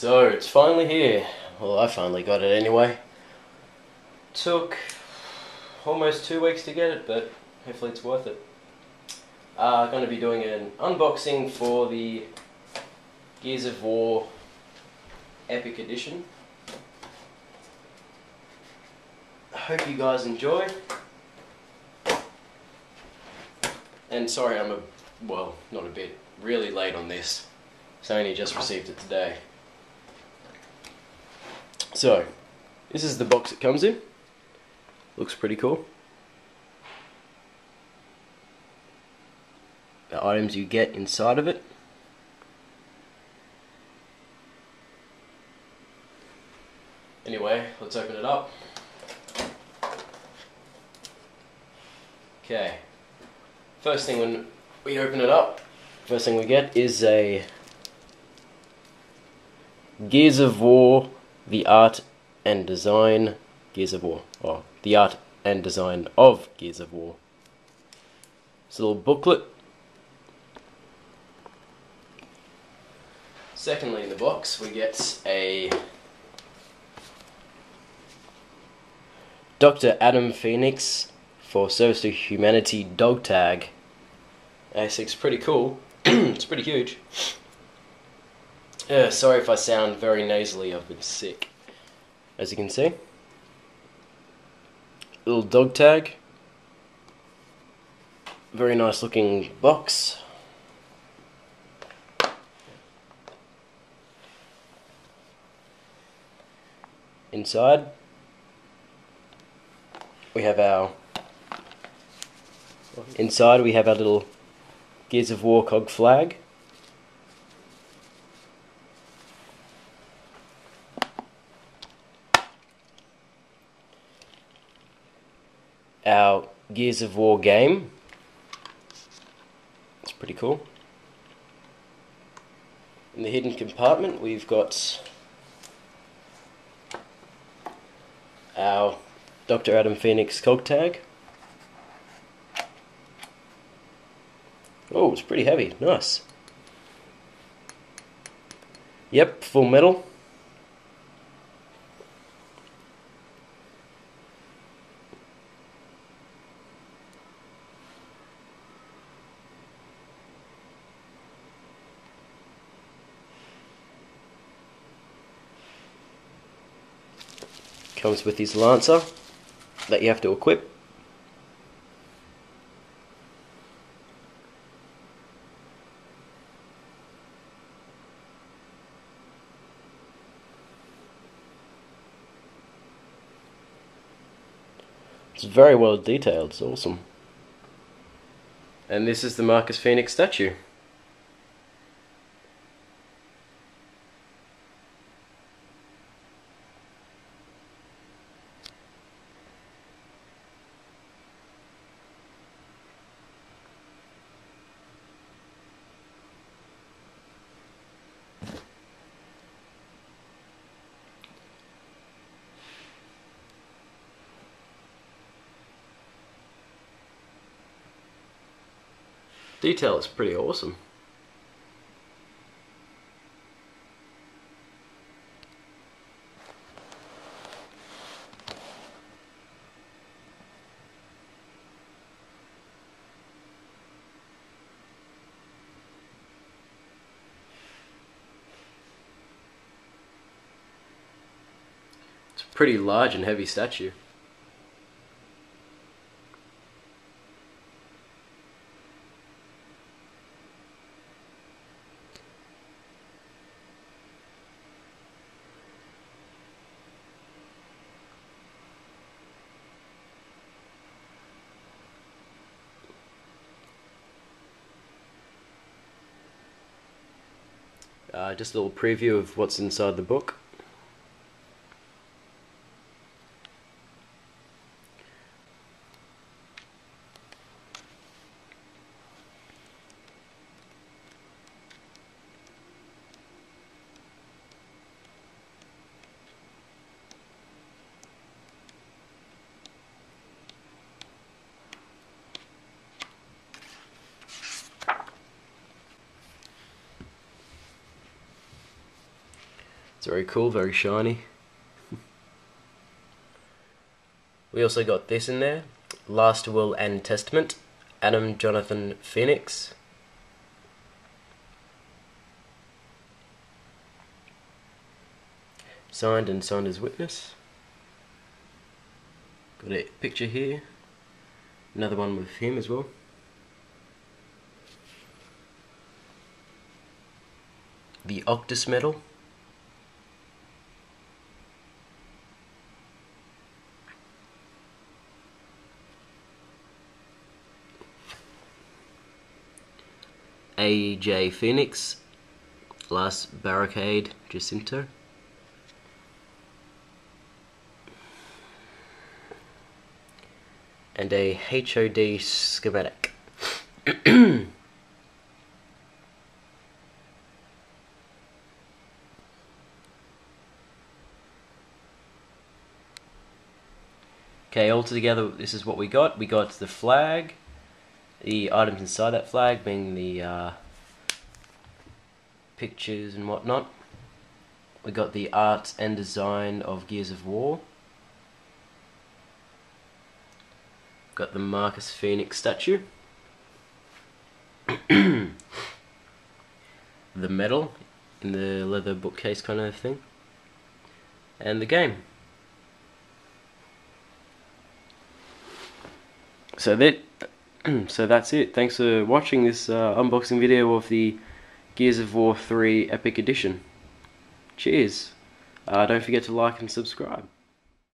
So it's finally here. Well, I finally got it anyway. Took almost two weeks to get it, but hopefully it's worth it. I'm uh, going to be doing an unboxing for the Gears of War Epic Edition. I hope you guys enjoy. And sorry, I'm a well, not a bit, really late on this. So I only just received it today. So, this is the box it comes in. Looks pretty cool. The items you get inside of it. Anyway, let's open it up. Okay. First thing when we open it up, first thing we get is a Gears of War, the art and design Gears of War, or the art and design of Gears of War. It's a little booklet. Secondly, in the box, we get a Dr. Adam Fenix for Service to Humanity dog tag. A6 pretty cool. it's pretty huge. Yeah, sorry if I sound very nasally, I've been sick. As you can see. Little dog tag. Very nice looking box. Inside, we have our inside we have our little Gears of War cog flag. Our Gears of War game. It's pretty cool. In the hidden compartment we've got our Dr. Adam Fenix cog tag. Oh, it's pretty heavy. Nice. Yep, full metal. Comes with his Lancer that you have to equip. It's very well detailed, it's awesome. And this is the Marcus Fenix statue. Detail is pretty awesome. It's a pretty large and heavy statue. Uh, just a little preview of what's inside the book. It's very cool, very shiny. we also got this in there. Last Will and Testament. Adam Jonathan Fenix. Signed and signed as witness. Got a picture here. Another one with him as well. The Octus medal. AJ Fenix, Last Barricade Jacinto. And a HOD schematic. Okay, all together, this is what we got. We got the flag, the items inside that flag being the uh, pictures and whatnot. We got the art and design of Gears of War. Got the Marcus Fenix statue. the medal in the leather bookcase kind of thing. And the game. So that so that's it. Thanks for watching this uh, unboxing video of the Gears of War 3 Epic Edition. Cheers. Uh, don't forget to like and subscribe.